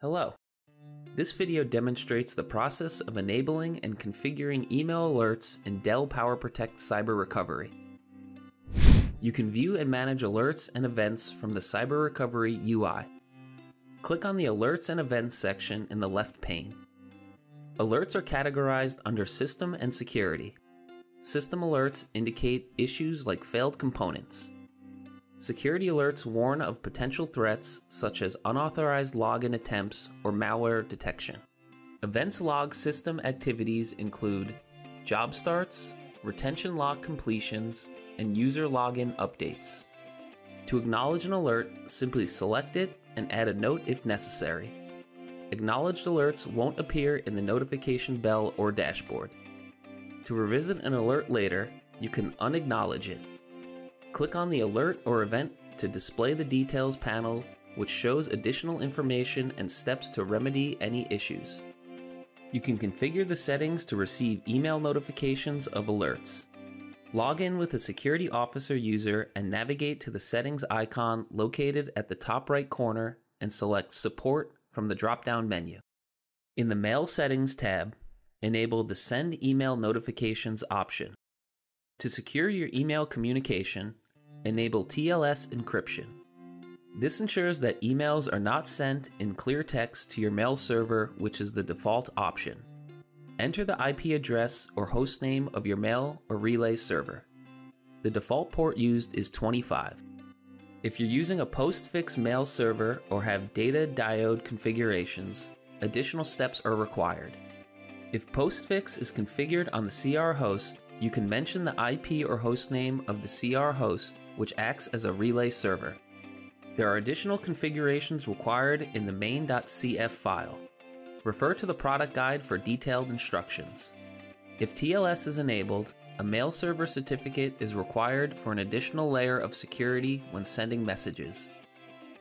Hello. This video demonstrates the process of enabling and configuring email alerts in Dell PowerProtect Cyber Recovery. You can view and manage alerts and events from the Cyber Recovery UI. Click on the Alerts and Events section in the left pane. Alerts are categorized under System and Security. System alerts indicate issues like failed components. Security alerts warn of potential threats such as unauthorized login attempts or malware detection. Events log system activities include job starts, retention log completions, and user login updates. To acknowledge an alert, simply select it and add a note if necessary. Acknowledged alerts won't appear in the notification bell or dashboard. To revisit an alert later, you can unacknowledge it. Click on the alert or event to display the details panel, which shows additional information and steps to remedy any issues. You can configure the settings to receive email notifications of alerts. Log in with a security officer user and navigate to the settings icon located at the top right corner and select Support from the drop down menu. In the Mail Settings tab, enable the Send Email Notifications option. To secure your email communication, enable TLS encryption. This ensures that emails are not sent in clear text to your mail server, which is the default option. Enter the IP address or hostname of your mail or relay server. The default port used is 25. If you're using a postfix mail server or have data diode configurations, additional steps are required. If postfix is configured on the CR host, you can mention the IP or hostname of the CR host, which acts as a relay server. There are additional configurations required in the main.cf file. Refer to the product guide for detailed instructions. If TLS is enabled, a mail server certificate is required for an additional layer of security when sending messages.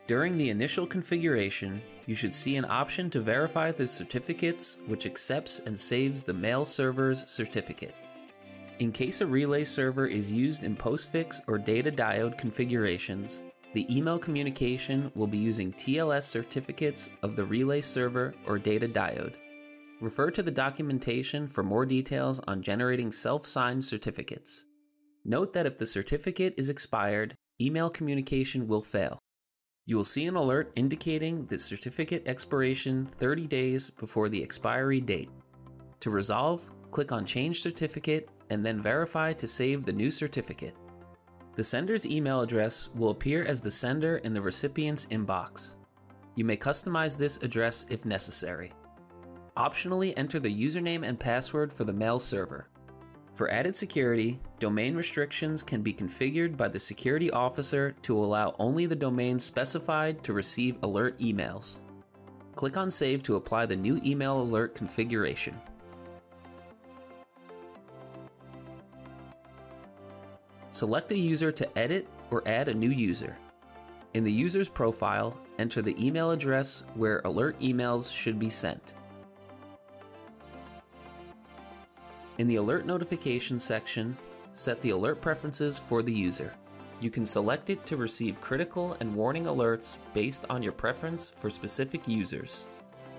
During the initial configuration, you should see an option to verify the certificates which accepts and saves the mail server's certificate. In case a relay server is used in postfix or data diode configurations, the email communication will be using TLS certificates of the relay server or data diode. Refer to the documentation for more details on generating self signed certificates. Note that if the certificate is expired, email communication will fail. You will see an alert indicating the certificate expiration 30 days before the expiry date. To resolve, click on Change Certificate and then verify to save the new certificate. The sender's email address will appear as the sender in the recipient's inbox. You may customize this address if necessary. Optionally enter the username and password for the mail server. For added security, domain restrictions can be configured by the security officer to allow only the domain specified to receive alert emails. Click on Save to apply the new email alert configuration. Select a user to edit or add a new user. In the user's profile, enter the email address where alert emails should be sent. In the Alert Notification section, set the alert preferences for the user. You can select it to receive critical and warning alerts based on your preference for specific users.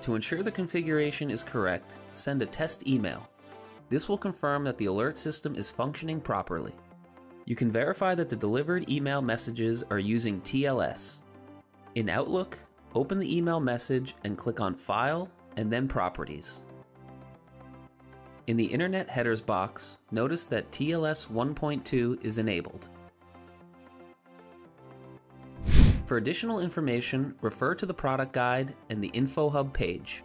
To ensure the configuration is correct, send a test email. This will confirm that the alert system is functioning properly. You can verify that the delivered email messages are using TLS. In Outlook, open the email message and click on File and then Properties. In the Internet Headers box, notice that TLS 1.2 is enabled. For additional information, refer to the product guide and the InfoHub page.